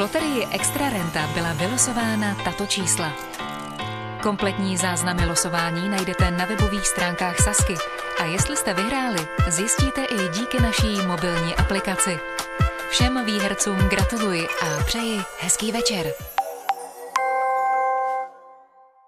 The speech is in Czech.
loterii Extra Renta byla vylosována tato čísla. Kompletní záznamy losování najdete na webových stránkách Sasky a jestli jste vyhráli, zjistíte i díky naší mobilní aplikaci. Všem výhercům gratuluji a přeji hezký večer.